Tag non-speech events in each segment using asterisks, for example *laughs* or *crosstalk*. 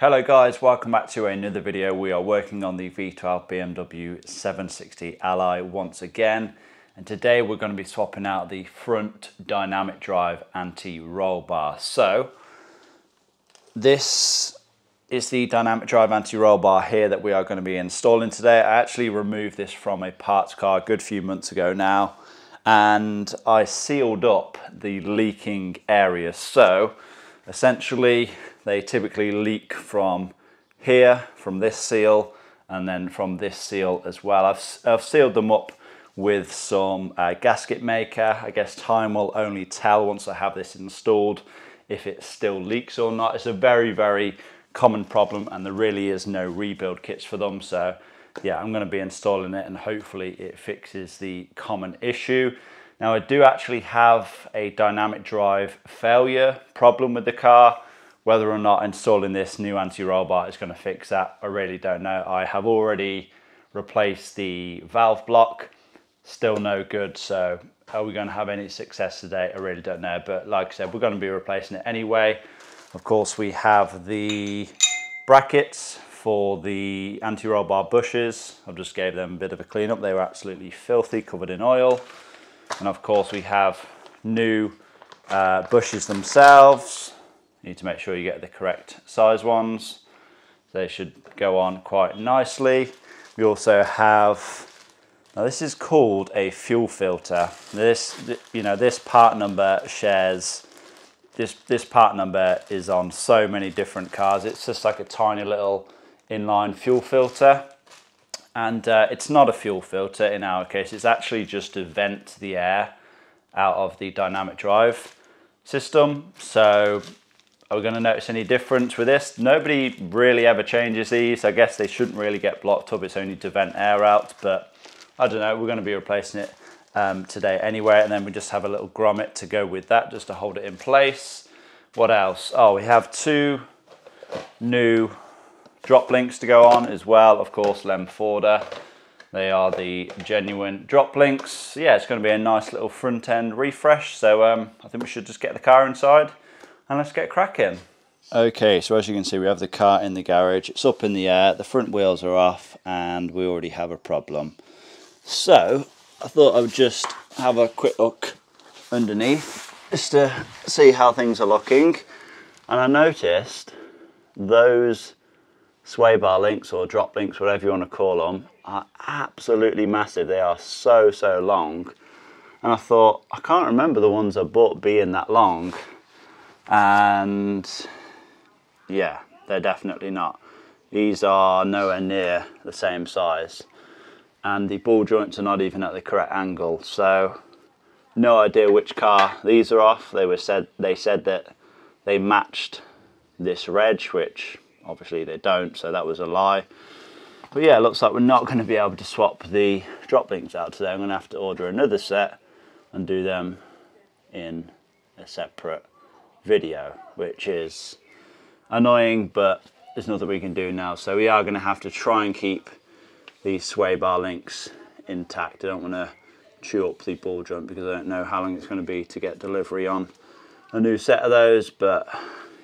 Hello guys, welcome back to another video. We are working on the V12 BMW 760 Li once again. And today we're going to be swapping out the front dynamic drive anti-roll bar. So this is the dynamic drive anti-roll bar here that we are going to be installing today. I actually removed this from a parts car a good few months ago now and I sealed up the leaking areas. So essentially they typically leak from here, from this seal, and then from this seal as well. I've, I've sealed them up with some uh, gasket maker. I guess time will only tell once I have this installed if it still leaks or not. It's a very, very common problem and there really is no rebuild kits for them. So yeah, I'm going to be installing it and hopefully it fixes the common issue. Now I do actually have a dynamic drive failure problem with the car. Whether or not installing this new anti-roll bar is going to fix that, I really don't know. I have already replaced the valve block, still no good. So are we going to have any success today? I really don't know. But like I said, we're going to be replacing it anyway. Of course, we have the brackets for the anti-roll bar bushes. I just gave them a bit of a clean up. They were absolutely filthy, covered in oil. And of course we have new uh, bushes themselves. You need to make sure you get the correct size ones. They should go on quite nicely. We also have, now this is called a fuel filter. This, you know, this part number shares, this, this part number is on so many different cars. It's just like a tiny little inline fuel filter and uh, it's not a fuel filter in our case it's actually just to vent the air out of the dynamic drive system so are we going to notice any difference with this nobody really ever changes these i guess they shouldn't really get blocked up it's only to vent air out but i don't know we're going to be replacing it um, today anyway and then we just have a little grommet to go with that just to hold it in place what else oh we have two new drop links to go on as well. Of course, Lemförder. They are the genuine drop links. Yeah, it's going to be a nice little front end refresh. So um, I think we should just get the car inside and let's get cracking. Okay, so as you can see, we have the car in the garage. It's up in the air, the front wheels are off, and we already have a problem. So I thought I would just have a quick look underneath just to see how things are looking. And I noticed those sway bar links or drop links, whatever you want to call them, are absolutely massive. They are so, so long. And I thought, I can't remember the ones I bought being that long. And yeah, they're definitely not. These are nowhere near the same size. And the ball joints are not even at the correct angle. So no idea which car these are off. They were said they said that they matched this reg, which Obviously they don't, so that was a lie. But yeah, looks like we're not going to be able to swap the drop links out today. I'm going to have to order another set and do them in a separate video, which is annoying, but there's nothing we can do now. So we are going to have to try and keep these sway bar links intact. I don't want to chew up the ball joint because I don't know how long it's going to be to get delivery on a new set of those, but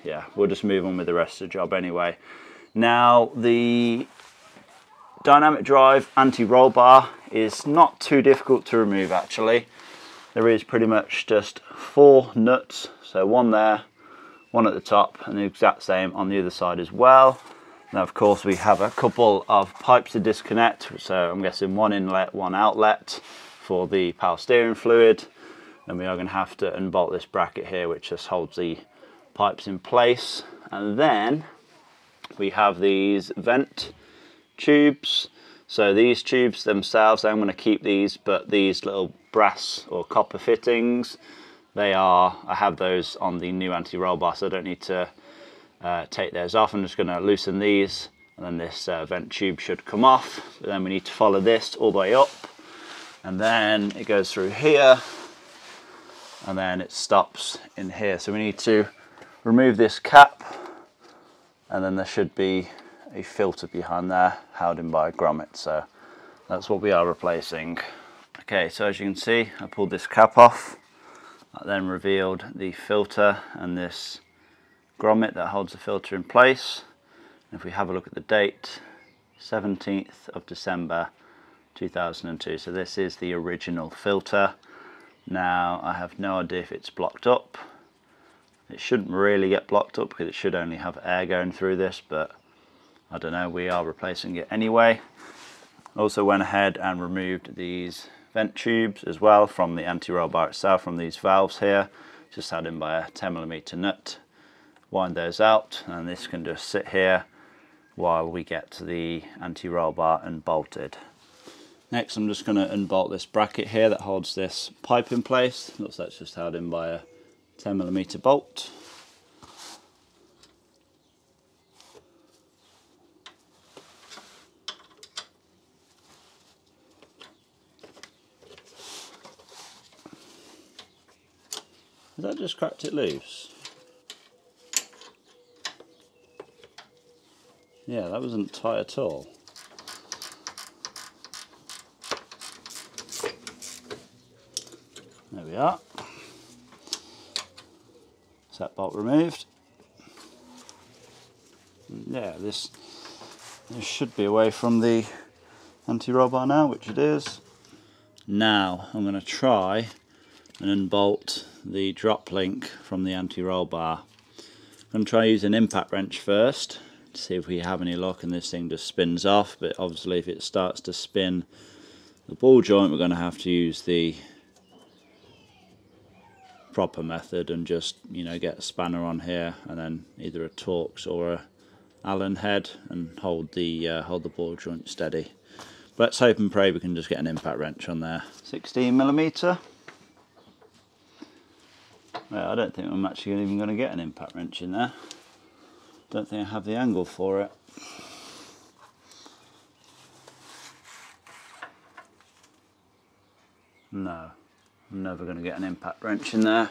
yeah, we'll just move on with the rest of the job anyway. Now, the dynamic drive anti-roll bar is not too difficult to remove actually. There is pretty much just four nuts, so one there, one at the top, and the exact same on the other side as well. Now, of course, we have a couple of pipes to disconnect, so I'm guessing one inlet, one outlet for the power steering fluid. Then we are going to have to unbolt this bracket here, which just holds the pipes in place and then we have these vent tubes so these tubes themselves I'm going to keep these but these little brass or copper fittings they are I have those on the new anti-roll bar so I don't need to uh, take those off. I'm just going to loosen these and then this uh, vent tube should come off. But then we need to follow this all the way up and then it goes through here and then it stops in here. So we need to remove this cap and then there should be a filter behind there held in by a grommet so that's what we are replacing okay so as you can see I pulled this cap off I then revealed the filter and this grommet that holds the filter in place If we have a look at the date, 17th of December 2002. So this is the original filter. Now I have no idea if it's blocked up. It shouldn't really get blocked up because it should only have air going through this, but I don't know, we are replacing it anyway. Also went ahead and removed these vent tubes as well from the anti-roll bar itself, from these valves here. Just held in by a 10mm nut. Wind those out and this can just sit here while we get the anti-roll bar unbolted. Next I'm just going to unbolt this bracket here that holds this pipe in place. Looks like it's just held in by a 10mm bolt. Has that just cracked it loose? Yeah, that wasn't tight at all. There we are. Is that bolt removed. Yeah, this, this should be away from the anti-roll bar now, which it is. Now I'm going to try and unbolt the drop link from the anti-roll bar. I'm going to try using an impact wrench first to see if we have any luck and this thing just spins off but obviously if it starts to spin the ball joint we're going to have to use the proper method and just you know get a spanner on here and then either a Torx or a Allen head and hold the uh, hold the ball joint steady. But let's hope and pray we can just get an impact wrench on there. 16 millimeter well, I don't think I'm actually even going to get an impact wrench in there don't think I have the angle for it. No, I'm never going to get an impact wrench in there.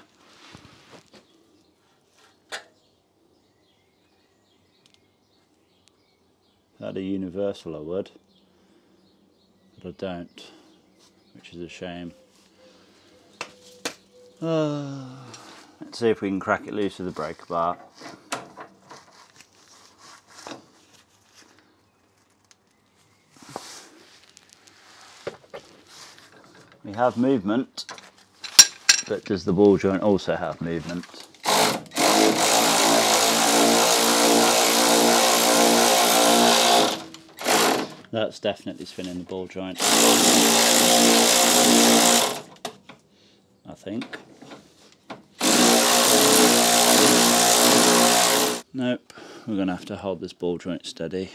Had a universal I would, but I don't, which is a shame. Uh, *sighs* let's see if we can crack it loose with the breaker bar. We have movement, but does the ball joint also have movement? That's definitely spinning the ball joint. I think. Nope, we're going to have to hold this ball joint steady.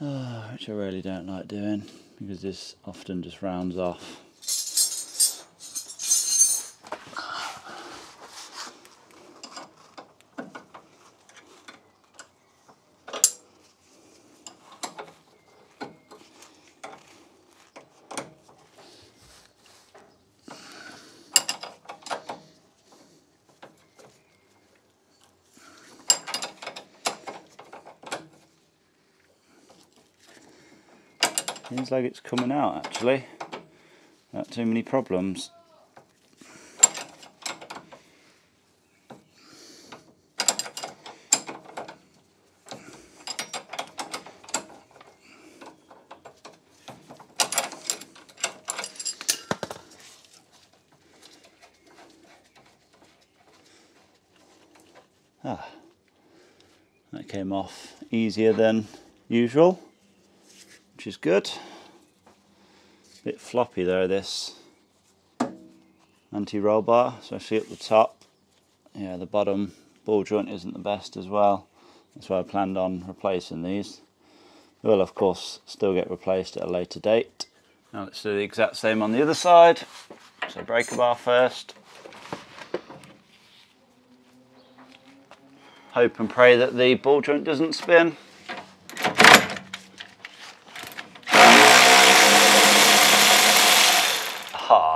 Oh, which I really don't like doing because this often just rounds off. Like it's coming out actually. Not too many problems. Ah, that came off easier than usual which is good. Floppy there, this anti-roll bar, especially at the top. Yeah, the bottom ball joint isn't the best as well. That's why I planned on replacing these. They will of course still get replaced at a later date. Now let's do the exact same on the other side. So breaker bar first. Hope and pray that the ball joint doesn't spin.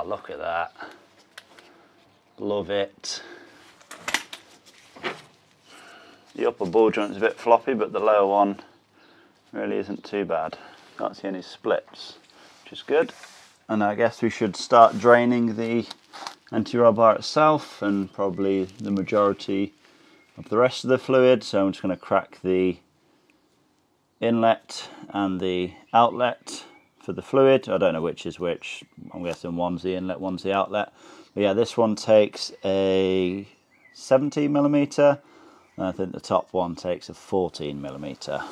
Look at that. Love it. The upper ball joint is a bit floppy, but the lower one really isn't too bad. Can't see any splits, which is good. And I guess we should start draining the anti-roll bar itself and probably the majority of the rest of the fluid. So I'm just going to crack the inlet and the outlet for the fluid. I don't know which is which. I'm guessing one's the inlet, one's the outlet. But yeah, this one takes a 17 millimeter. And I think the top one takes a 14 millimeter.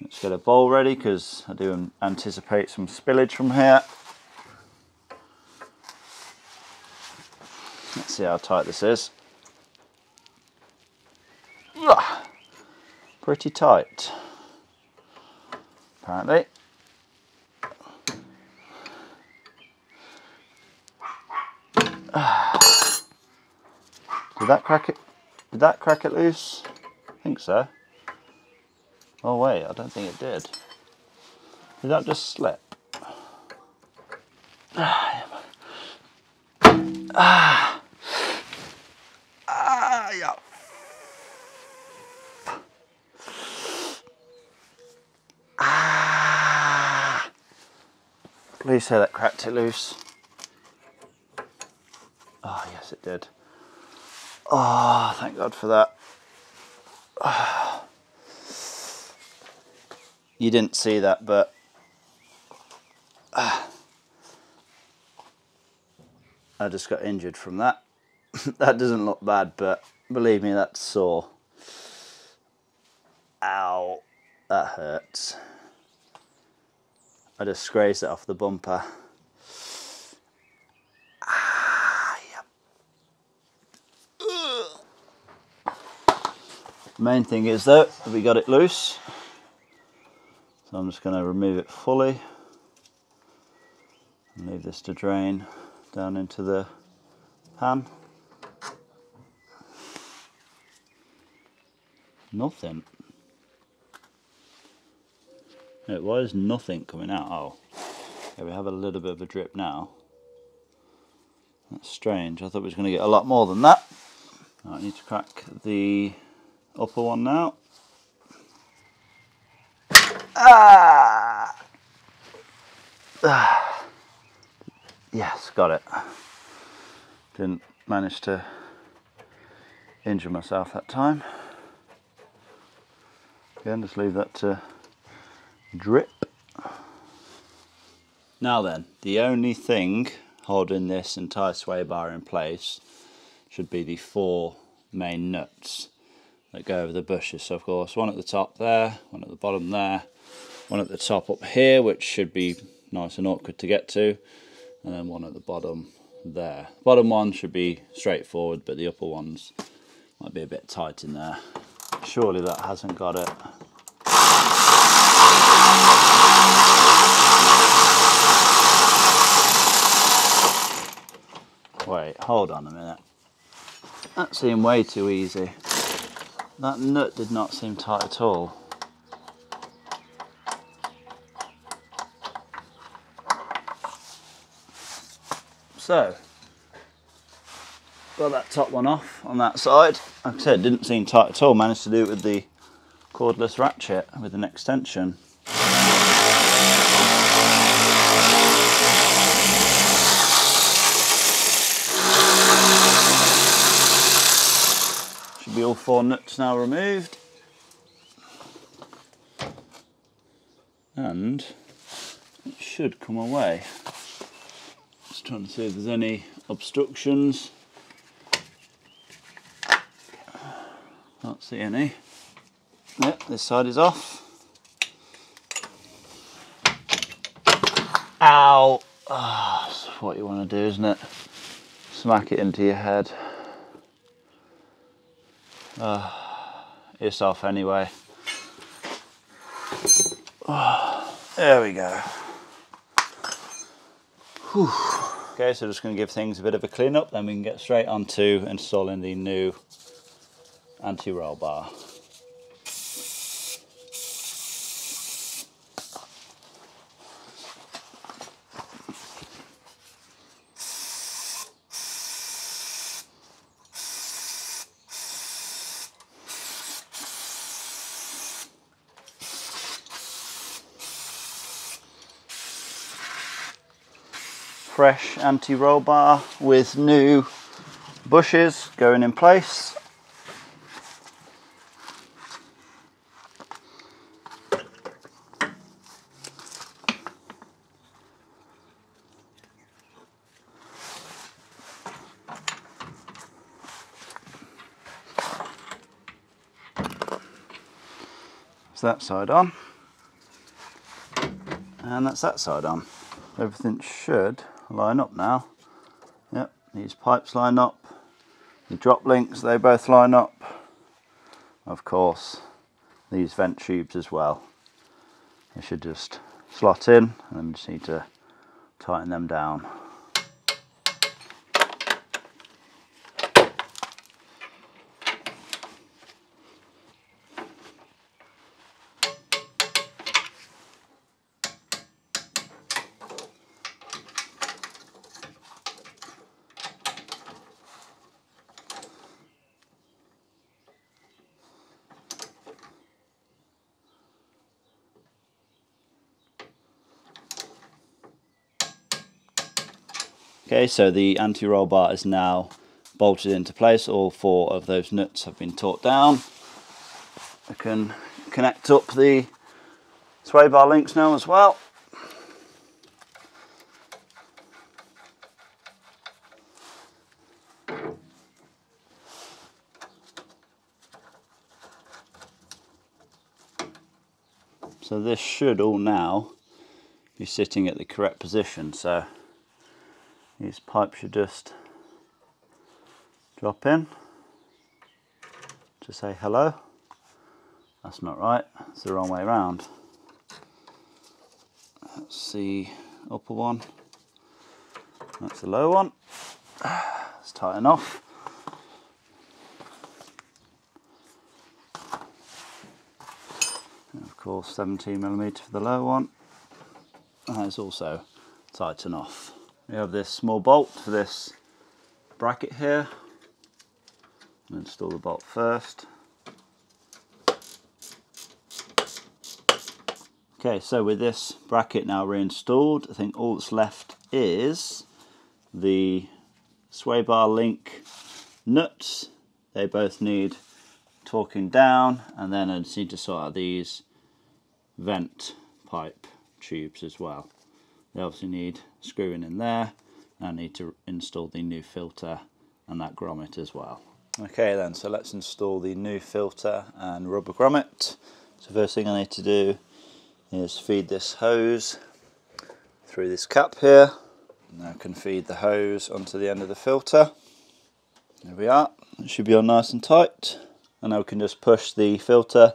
Let's get a bowl ready because I do anticipate some spillage from here. Let's see how tight this is. Pretty tight, apparently. Did that crack it? Did that crack it loose? I think so. Oh wait, I don't think it did. Did that just slip? Ah, ah, ah yeah. Ah. Please say that cracked it loose. Oh yes, it did. Oh, thank God for that. You didn't see that, but uh, I just got injured from that. *laughs* that doesn't look bad, but believe me, that's sore. Ow, that hurts. I just scraped it off the bumper. Main thing is though, we got it loose. So I'm just going to remove it fully and leave this to drain down into the pan. Nothing. It was nothing coming out. Oh, okay, we have a little bit of a drip now. That's strange. I thought we was going to get a lot more than that. I need to crack the upper one now. Ah! ah. Yes, got it. Didn't manage to injure myself that time. Again, just leave that to drip. Now then, the only thing holding this entire sway bar in place should be the four main nuts that go over the bushes. So of course, one at the top there, one at the bottom there, one at the top up here, which should be nice and awkward to get to, and then one at the bottom there. Bottom one should be straightforward, but the upper ones might be a bit tight in there. Surely that hasn't got it. Wait, hold on a minute. That seemed way too easy. That nut did not seem tight at all. So, got that top one off on that side. Like I said, didn't seem tight at all. Managed to do it with the cordless ratchet with an extension. Be all four nuts now removed. And it should come away. Just trying to see if there's any obstructions. Can't see any. Yep, this side is off. Ow! Oh, that's what you want to do, isn't it? Smack it into your head. Uh, it's off anyway. Oh, *sighs* there we go. Whew. Okay, so just going to give things a bit of a clean up, then we can get straight on to installing the new anti-roll bar. fresh anti-roll bar with new bushes going in place. That side on and that's that side on everything should line up now. Yep, these pipes line up. The drop links, they both line up. Of course, these vent tubes as well. They should just slot in and just need to tighten them down. Okay, so the anti-roll bar is now bolted into place. All four of those nuts have been torqued down. I can connect up the sway bar links now as well. So this should all now be sitting at the correct position. So these pipes should just drop in to say hello. That's not right, it's the wrong way around. That's the upper one, that's the low one. Let's tighten off. And of course 17 millimeter for the low one. And it's also tighten off we have this small bolt for this bracket here. I'll install the bolt first. Okay, so with this bracket now reinstalled, I think all that's left is the sway bar link nuts. They both need torquing down, and then I just need to sort out these vent pipe tubes as well. They obviously need screwing in there. I need to install the new filter and that grommet as well. Okay then, so let's install the new filter and rubber grommet. So first thing I need to do is feed this hose through this cap here. Now I can feed the hose onto the end of the filter. There we are. It should be on nice and tight. And now we can just push the filter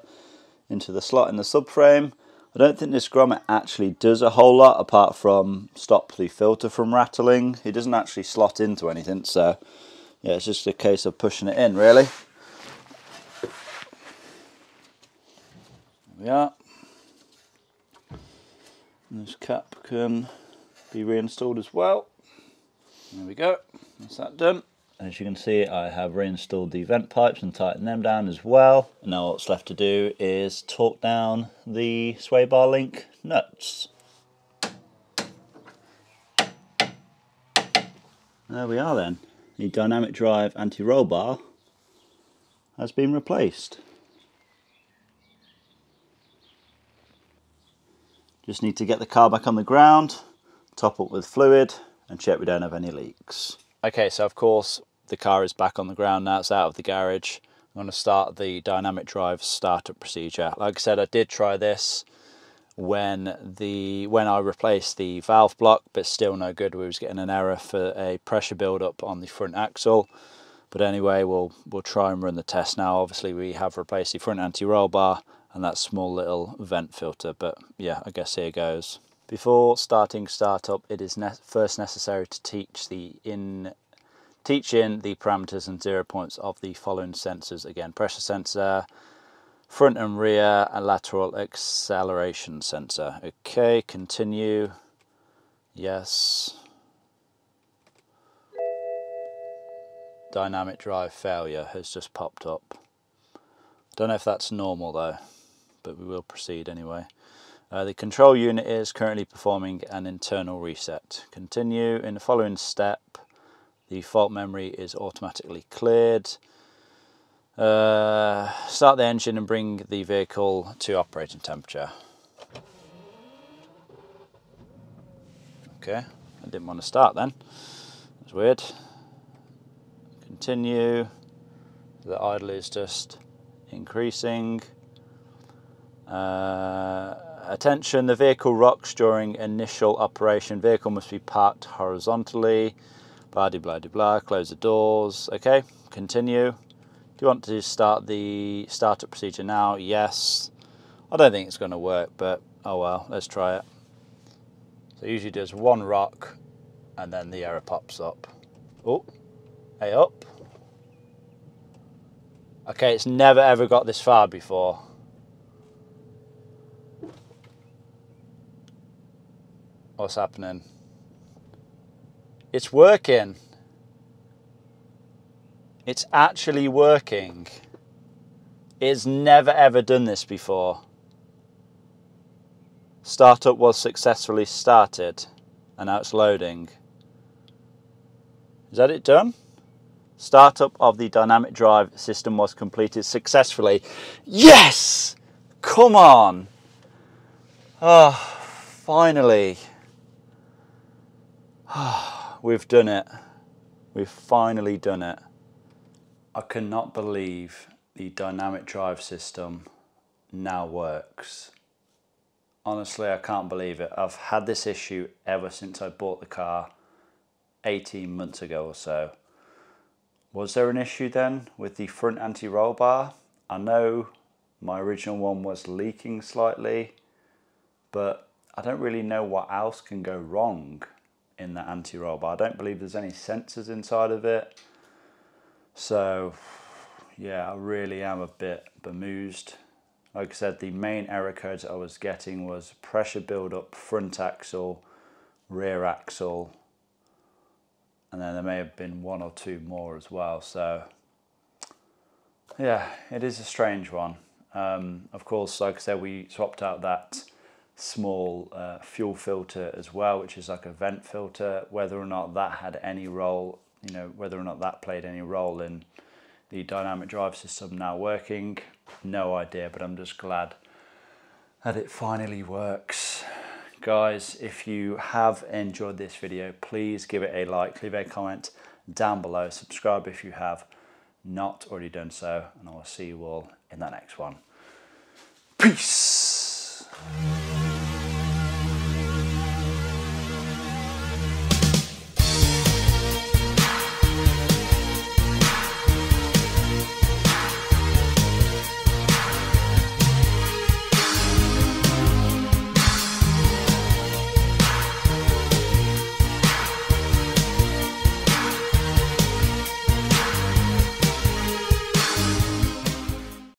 into the slot in the subframe I don't think this grommet actually does a whole lot apart from stop the filter from rattling. It doesn't actually slot into anything, so yeah, it's just a case of pushing it in, really. There we are. And this cap can be reinstalled as well. There we go, that's that done. As you can see, I have reinstalled the vent pipes and tightened them down as well. Now what's left to do is torque down the sway bar link nuts. There we are then. The dynamic drive anti-roll bar has been replaced. Just need to get the car back on the ground, top up with fluid and check we don't have any leaks. Okay, so of course the car is back on the ground now, it's out of the garage. I'm going to start the dynamic drive startup procedure. Like I said, I did try this when the when I replaced the valve block, but still no good. We was getting an error for a pressure build-up on the front axle. But anyway, we'll we'll try and run the test now. Obviously, we have replaced the front anti-roll bar and that small little vent filter. But yeah, I guess here goes. Before starting startup, it is ne first necessary to teach the in teach in the parameters and zero points of the following sensors. Again, pressure sensor, front and rear, and lateral acceleration sensor. Okay, continue. Yes. Dynamic drive failure has just popped up. Don't know if that's normal though, but we will proceed anyway. Uh, the control unit is currently performing an internal reset. Continue in the following step the fault memory is automatically cleared. Uh, start the engine and bring the vehicle to operating temperature. Okay, I didn't want to start then. That's weird. Continue. The idle is just increasing. Uh, attention, the vehicle rocks during initial operation. Vehicle must be parked horizontally. Blah, blah, blah, blah. Close the doors. Okay, continue. Do you want to start the startup procedure now? Yes. I don't think it's going to work, but oh well, let's try it. So usually does one rock and then the error pops up. Oh, hey up. Okay, it's never ever got this far before. What's happening? It's working. It's actually working. It's never ever done this before. Startup was successfully started and now it's loading. Is that it done? Startup of the dynamic drive system was completed successfully. Yes! Come on! Oh, finally. *sighs* We've done it. We've finally done it. I cannot believe the dynamic drive system now works. Honestly, I can't believe it. I've had this issue ever since I bought the car 18 months ago or so. Was there an issue then with the front anti-roll bar? I know my original one was leaking slightly, but I don't really know what else can go wrong in the anti-roll bar. I don't believe there's any sensors inside of it. So yeah, I really am a bit bemused. Like I said, the main error codes I was getting was pressure build-up front axle, rear axle, and then there may have been one or two more as well. So yeah, it is a strange one. Um, of course, like I said, we swapped out that small uh, fuel filter as well, which is like a vent filter. Whether or not that had any role, you know, whether or not that played any role in the dynamic drive system now working, no idea, but I'm just glad that it finally works. Guys, if you have enjoyed this video, please give it a like, leave a comment down below, subscribe if you have not already done so, and I will see you all in the next one. Peace!